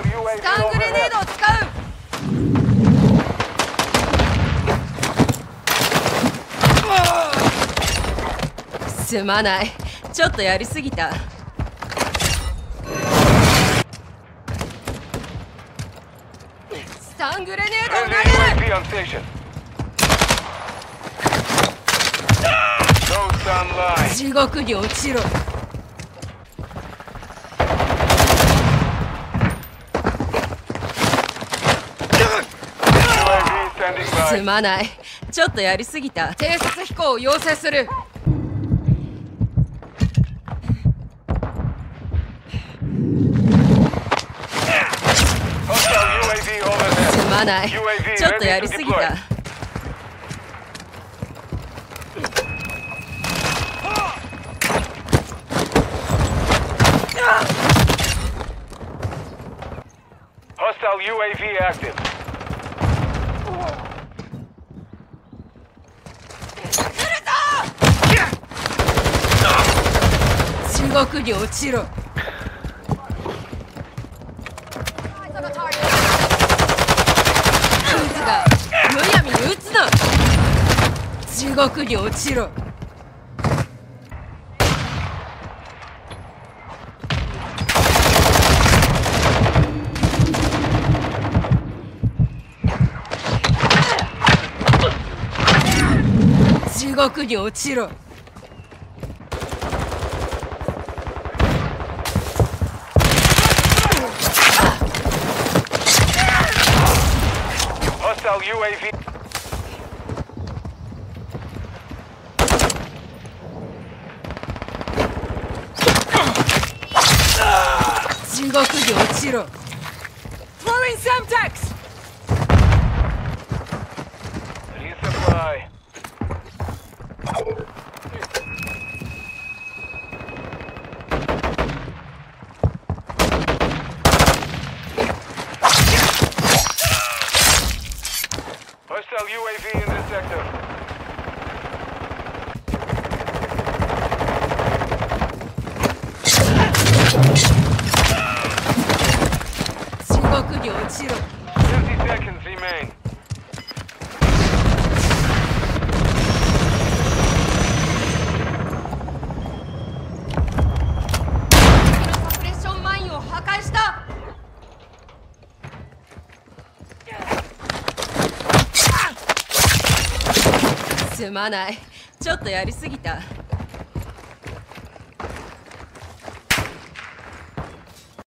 タングレネードを使うすまないちょっとやりすぎた。地獄に落ちろ。すまない。ちょっとやりすぎた。偵察飛行を要請する。すまない。ちょっとやりすぎた。地獄に落ちろ。クズがむやみに撃つな。地獄に落ちろ。地獄に落ちろ。Hostile UAV. 地獄に落ちろ Throwing Semtex! 50 seconds remain. すまない。ちょっとやりすぎた。